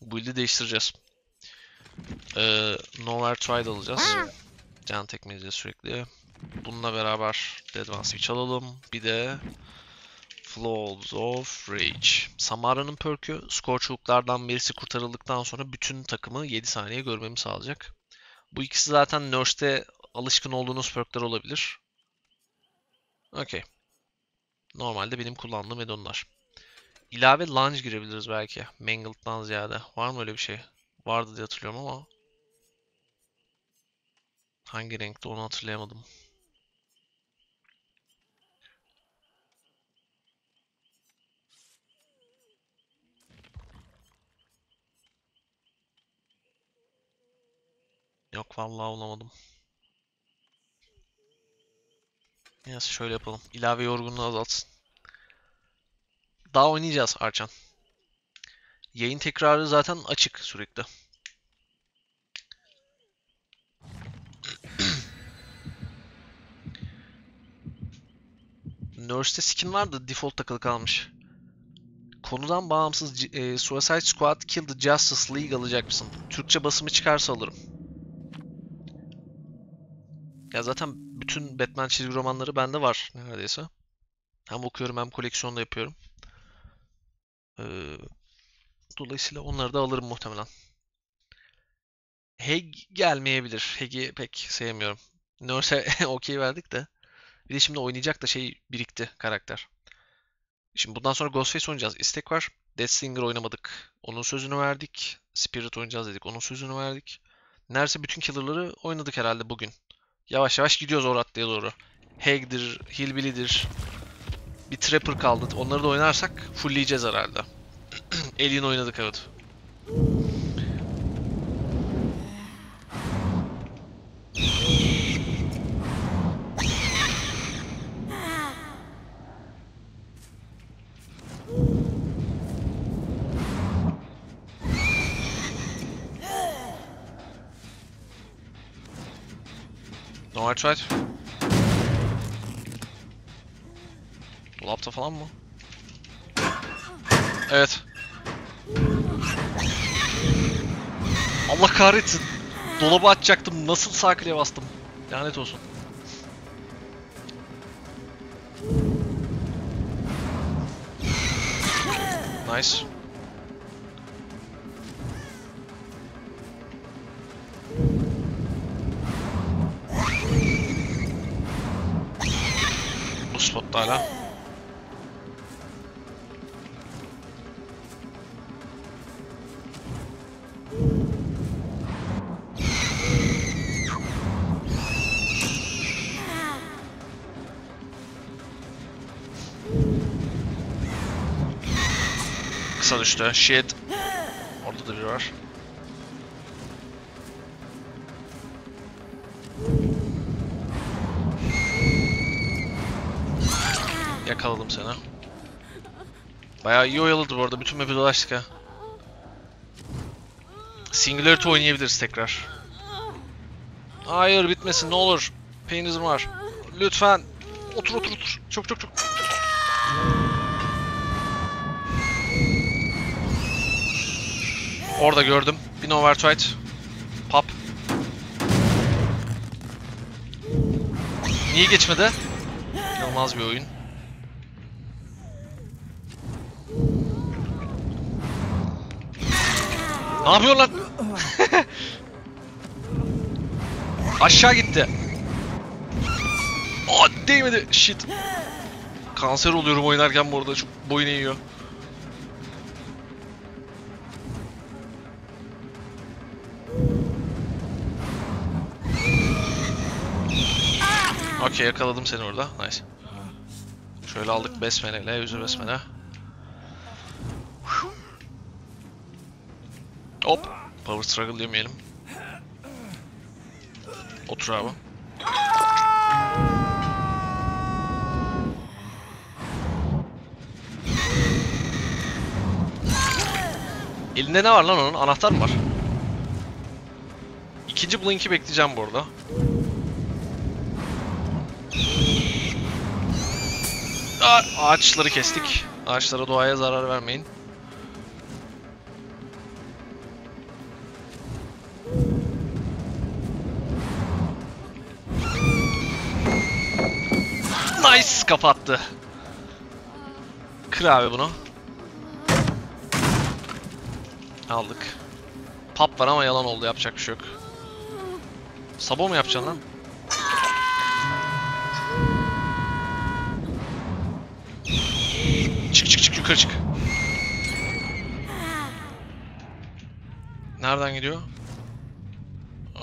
Bu build'i değiştireceğiz. Ee, Nowhere Tried alacağız. Can tekmeleyeceğiz sürekli. Bununla beraber Advance Switch alalım. Bir de Flows of Rage. Samara'nın perk'ü Scorchhook'lardan birisi kurtarıldıktan sonra bütün takımı 7 saniye görmemi sağlayacak. Bu ikisi zaten Nurse'de alışkın olduğunuz perk'ler olabilir. Okey. Normalde benim kullandığım add-on'lar. İlave lunge girebiliriz belki. Mangled'dan ziyade. Var mı öyle bir şey? Vardı diye hatırlıyorum ama. Hangi renkte onu hatırlayamadım. Yok vallahi bulamadım. Neyse şöyle yapalım. İlave yorgunluğu azaltsın. Daha oynayacağız Arçan. Yayın tekrarı zaten açık sürekli. Nurse'te skin vardı default takılı kalmış. Konudan bağımsız e, Suicide Squad Kill the Justice League alacak mısın? Türkçe basımı çıkarsa alırım. Ya zaten bütün Batman çizgi romanları bende var neredeyse. Hem okuyorum hem koleksiyonda yapıyorum. Ee, dolayısıyla onları da alırım muhtemelen. Heg gelmeyebilir. Heg'i pek sevmiyorum. Nurse'e okey verdik de. Bir de şimdi oynayacak da şey birikti karakter. Şimdi bundan sonra Ghostface oynayacağız. İstek var. Deathslinger oynamadık. Onun sözünü verdik. Spirit oynayacağız dedik. Onun sözünü verdik. Neredeyse bütün killer'ları oynadık herhalde bugün. Yavaş yavaş gidiyoruz o raddeye doğru. Hag'dir, Hillbilly'dir. Bir Trapper kaldı. Onları da oynarsak fullleyeceğiz herhalde. Alien oynadık evet. No I. Dolapta falan mı? Evet. Allah kahretsin. Dolabı açacaktım. Nasıl sağ kliğe bastım? Lanet olsun. Nice. Bu spotta hala. Kısa düştü. Shit. Orada da biri var. Yakaladım seni. Bayağı iyi oyaladı bu arada. Bütün map'i dolaştık ha. Singularity oynayabiliriz tekrar. Hayır bitmesin ne olur. Peynirim var. Lütfen. Otur otur otur. Çok çok çok. Orada gördüm. Bir Overtright. Pop. Niye geçmedi? İnanılmaz bir oyun. Ne yapıyor lan? Aşağı gitti. Aa değmedi. Shit. Kanser oluyorum oynarken bu arada. Çok boyun eğiyor. Okey yakaladım seni orada. Nice. Şöyle aldık besmeleyle, yüzü besmele. Hop. Power struggle demeyelim. Otur abi. Elinde ne var lan onun? Anahtar mı var? İkinci Blink'i bekleyeceğim bu arada. Ağaçları kestik. Ağaçlara doğaya zarar vermeyin. Nice kapattı. Kır abi bunu. Aldık. Pap var ama yalan oldu yapacak bir şey yok. Sabo mu yapacaksın lan? Çık çık çık yukarı çık. Nereden gidiyor?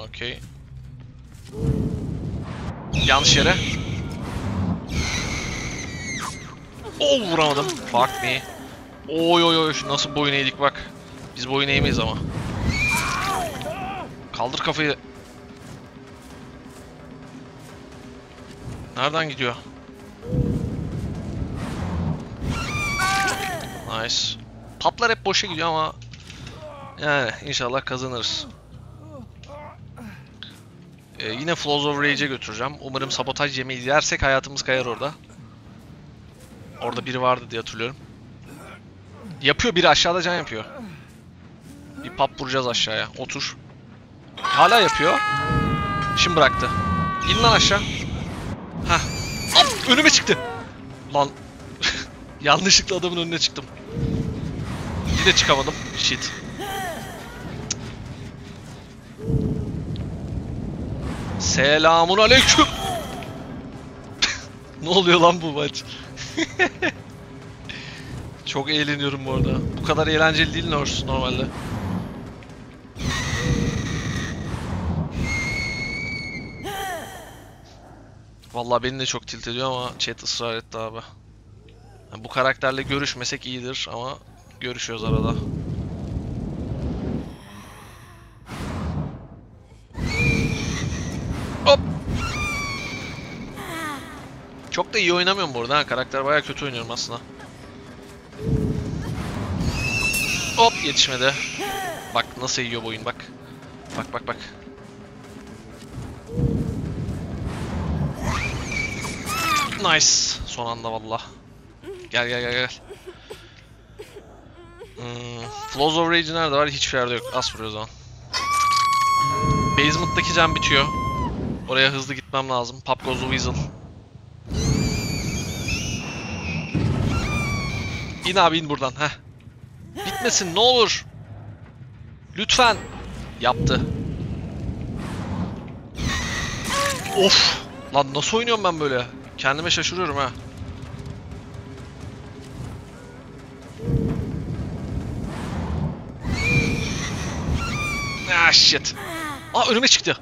Okey. Yanlış yere. Oo vuramadım. Fuck me. Oy oy oy nasıl boyun eğdik bak. Biz boyun eğmeyiz ama. Kaldır kafayı. Nereden gidiyor? Nice. Paplar hep boşa gidiyor ama yani inşallah kazanırız. Ee, yine Flows of Rage'e götüreceğim. Umarım sabotaj yemeği yersek hayatımız kayar orada. Orada biri vardı diye hatırlıyorum. Yapıyor biri aşağıda can yapıyor. Bir pap vuracağız aşağıya. Otur. Hala yapıyor. Şimdi bıraktı. İn lan aşağı. Hah. Hop önüme çıktı. Lan. Yanlışlıkla adamın önüne çıktım. Yine çıkamadım. Shit. Selamun aleyküm. ne oluyor lan bu maç? Çok eğleniyorum bu arada. Bu kadar eğlenceli değil normalde. Vallahi beni de çok tilt ediyor ama chat ısrar etti abi. Yani bu karakterle görüşmesek iyidir ama görüşüyoruz arada. Hop. Çok da iyi oynamıyorum bu arada ha. Karakter bayağı kötü oynuyorum aslında. Hop yetişmedi. Bak nasıl yiyor bu oyun bak. Bak bak bak. Nice. Son anda valla. Gel gel gel gel. Hmm, Flows of Rage nerede var? Hiçbir yerde yok. As vuruyor o zaman. Basement'taki cam bitiyor. Oraya hızlı gitmem lazım. Pop goes the Weasel. İn abi in buradan. Heh. Bitmesin ne olur. Lütfen. Yaptı. Of. Lan nasıl oynuyorum ben böyle? Kendime şaşırıyorum ha. Shit. Aa önüme çıktı.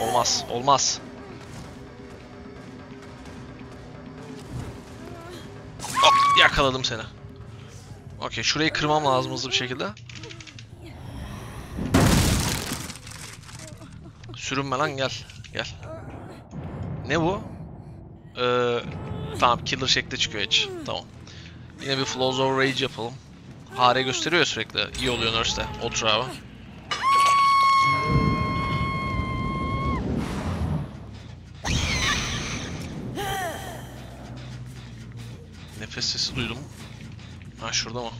Olmaz, olmaz. Hop, yakaladım seni. Okey, şurayı kırmam lazım hızlı bir şekilde. Sürünme lan gel. Gel. Ne bu? Ee, tamam killer şekli çıkıyor hiç. Tamam. Yine bir Flows of Rage yapalım. Hare gösteriyor sürekli. İyi oluyor Nurse'de. Otur abi. Nefes sesi duydum. Ha şurada mı?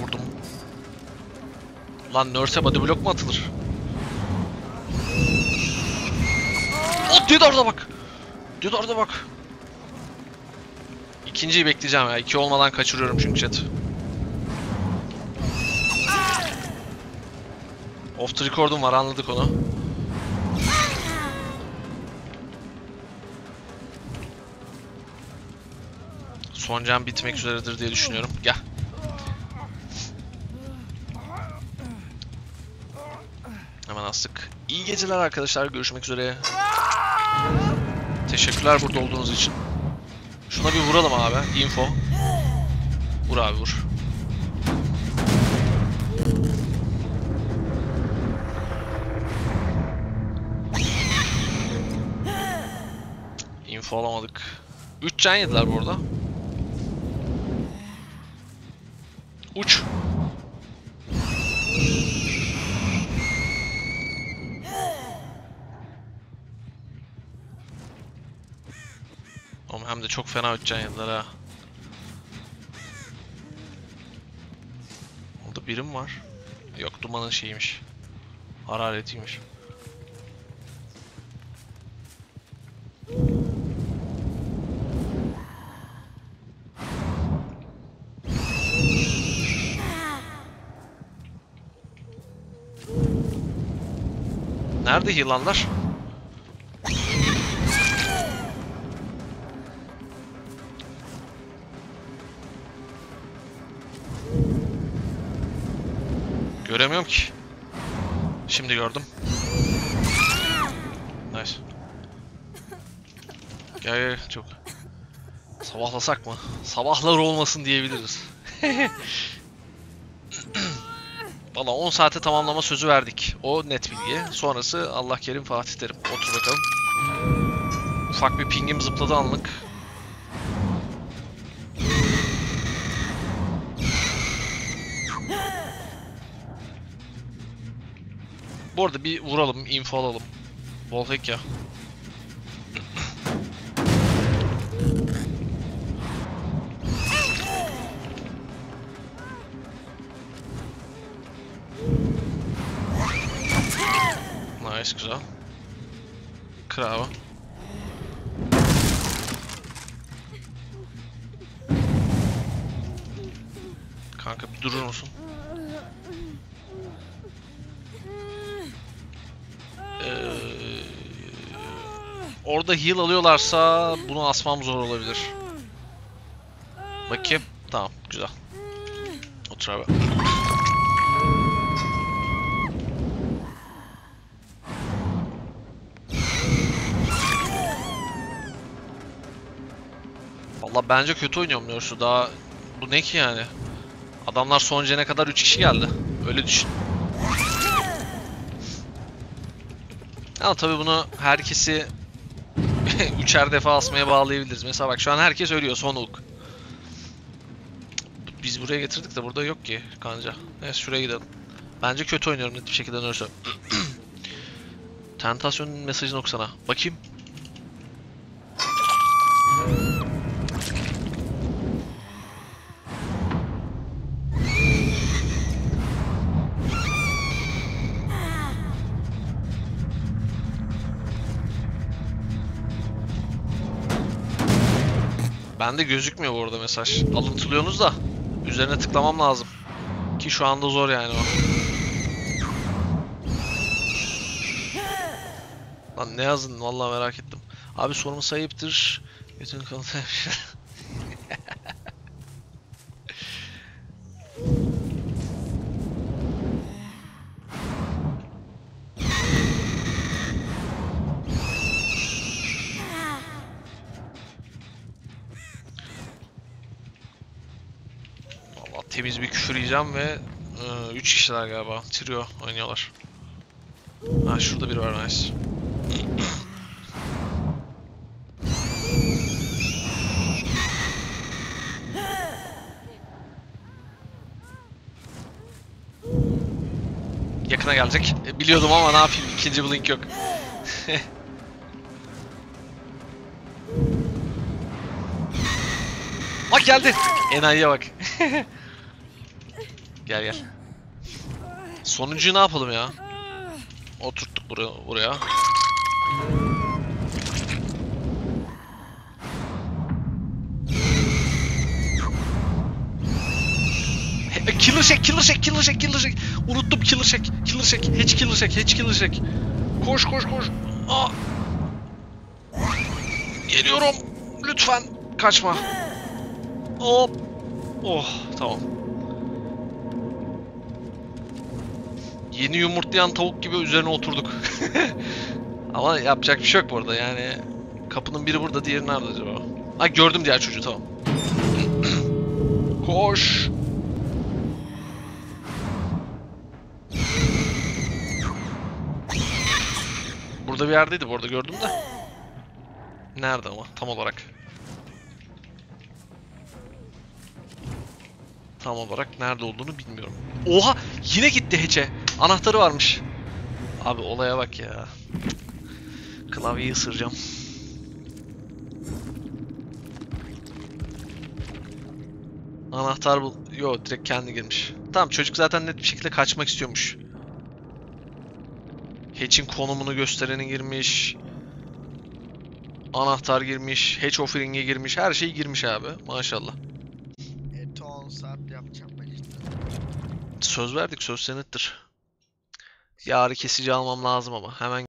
Vurdum. Lan Nurse'e body block mu atılır? O Didar'da bak. Didar'da bak. İkinciyi bekleyeceğim ya. İki olmadan kaçırıyorum çünkü chat. Off the record'um var anladık onu. Son can bitmek üzeredir diye düşünüyorum. Gel. Hemen astık. İyi geceler arkadaşlar. Görüşmek üzere. Teşekkürler burada olduğunuz için. Şuna bir vuralım abi. Info. Vur abi vur. Info alamadık. 3 can yediler bu arada. Uç. De çok fena 3 can yediler ha. Orada birim var. Yok dumanın şeyiymiş. Hararetiymiş. Nerede yılanlar? Göremiyorum ki. Şimdi gördüm. Nice. Gel gel çok. Sabahlasak mı? Sabahlar olmasın diyebiliriz. Valla 10 saate tamamlama sözü verdik. O net bilgi. Sonrası Allah kerim Fatih derim. Otur bakalım. Ufak bir pingim zıpladı anlık. Bu arada bir vuralım, info alalım. Volhack ya. Nice, güzel. Kır abi. Kanka bir durur musun? Orada heal alıyorlarsa bunu asmam zor olabilir. Bakayım. Tamam, güzel. Otur abi. Valla bence kötü oynuyorum Nurse'u daha bu ne ki yani? Adamlar son jene kadar 3 kişi geldi. Öyle düşün. Ama tabii bunu herkesi üçer defa asmaya bağlayabiliriz. Mesela bak şu an herkes ölüyor son hook. Biz buraya getirdik de burada yok ki kanca. Neyse şuraya gidelim. Bence kötü oynuyorum net bir şekilde Nurse. Tentasyonun mesajını okusana. Bakayım. Bende gözükmüyor bu arada mesaj. Alıntılıyorsunuz da üzerine tıklamam lazım. Ki şu anda zor yani o. Lan ne yazdın vallahi merak ettim. Abi sorumu sayıptır. Bütün kanıtı Temiz bir küfür yiyeceğim ve 3 kişiler galiba. Trio oynuyorlar. Ha şurada biri var nice. Yakına gelecek. E, biliyordum ama ne yapayım ikinci blink yok. bak geldi. Enayi'ye bak. gel gel. Sonuncuyu ne yapalım ya? Oturttuk buraya. buraya. He- Killer Shack, Killer Shack, Killer Shack, Killer Shack. Unuttum Killer Shack, Killer Shack, Hatch Killer Shack, Hatch Killer Shack. Koş koş koş. Aa. Geliyorum. Lütfen kaçma. Hop. Oh tamam. Yeni yumurtlayan tavuk gibi üzerine oturduk. Ama yapacak bir şey yok bu arada yani. Kapının biri burada, diğeri nerede acaba? Ha gördüm diğer çocuğu tamam. Koş. Burada bir yerdeydi bu arada gördüm de. Nerede ama tam olarak? Tam olarak nerede olduğunu bilmiyorum. Oha! Yine gitti Hece. Anahtarı varmış. Abi olaya bak ya. Klavyeyi ısıracağım. Anahtar bul... Yo direkt kendi girmiş. Tamam çocuk zaten net bir şekilde kaçmak istiyormuş. Hatch'in konumunu göstereni girmiş. Anahtar girmiş. Hatch offering'e girmiş. Her şey girmiş abi. Maşallah. E, ton saat yapacağım ben işte. Söz verdik. Söz senettir. Yarı kesici almam lazım ama. Hemen